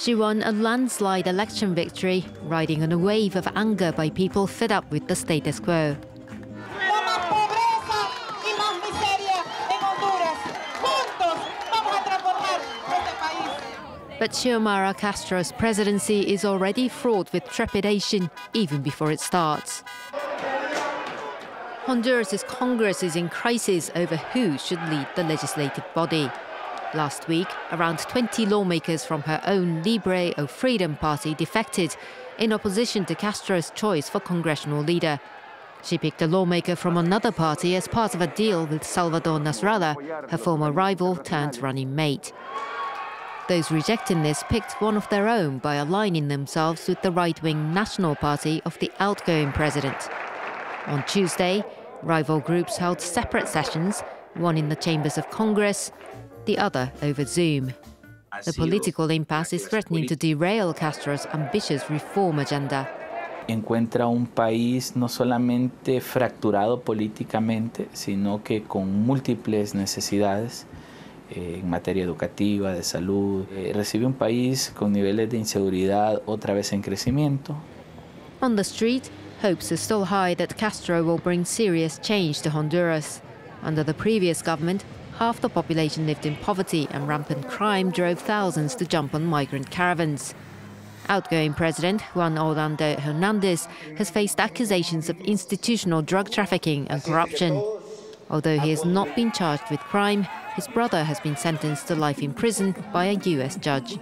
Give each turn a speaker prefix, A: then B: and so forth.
A: She won a landslide election victory, riding on a wave of anger by people fed up with the status quo. But Xiomara Castro's presidency is already fraught with trepidation even before it starts. Honduras' Congress is in crisis over who should lead the legislative body. Last week, around 20 lawmakers from her own Libre o Freedom party defected in opposition to Castro's choice for congressional leader. She picked a lawmaker from another party as part of a deal with Salvador Nasralla, her former rival turned running mate. Those rejecting this picked one of their own by aligning themselves with the right wing National Party of the outgoing president. On Tuesday, rival groups held separate sessions, one in the chambers of Congress, the other over Zoom. The political impasse is threatening to derail Castro's ambitious reform agenda.
B: Encuentra un país no solamente fracturado políticamente, sino que con múltiples necesidades eh, en materia educativa, de salud. Eh, recibe un país con niveles de inseguridad otra vez en crecimiento.
A: On the street, hopes are still high that Castro will bring serious change to Honduras. Under the previous government, half the population lived in poverty and rampant crime drove thousands to jump on migrant caravans. Outgoing President Juan Orlando Hernandez has faced accusations of institutional drug trafficking and corruption. Although he has not been charged with crime, his brother has been sentenced to life in prison by a US judge.